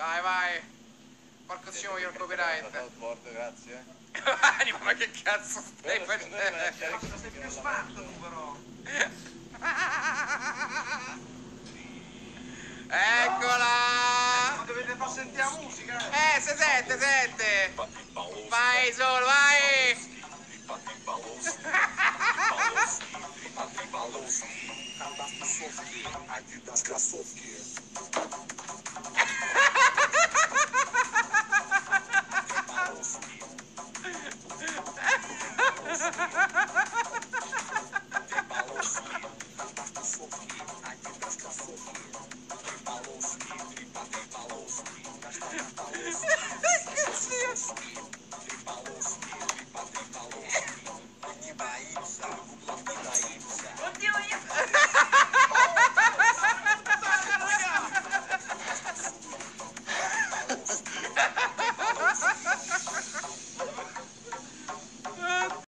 Vai, vai. Porco signore, io il copyright. Outboard, grazie. Anima, ma che cazzo stai Guarda, secondo me facendo? Ma sei più sfatto tu però. Eccola! Ma dovete far sentire la musica. Eh, eh se sente, sente! Vai solo, vai! Adidas Krasovki. Eh.